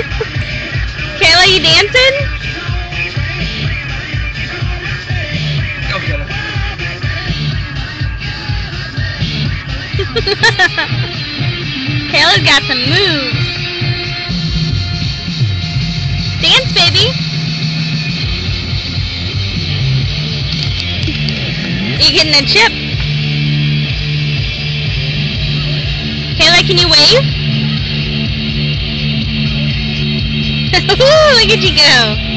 Kayla, you dancing? Kayla's got some moves. Dance, baby. You getting a chip? Kayla, can you wave? Look at you go.